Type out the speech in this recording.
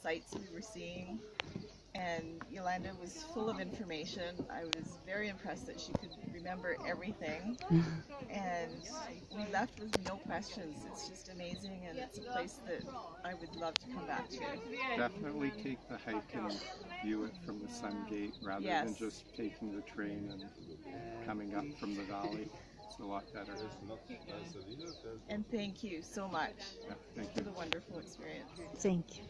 sights we were seeing. And Yolanda was full of information. I was very impressed that she could remember everything. and we left with no questions. It's just amazing, and it's a place that I would love to come back to. Definitely take the hike and view it from the Sun Gate rather than just taking the train and coming up from the valley. It's a lot better. And thank you so much Yeah, thank for the wonderful experience. Thank you.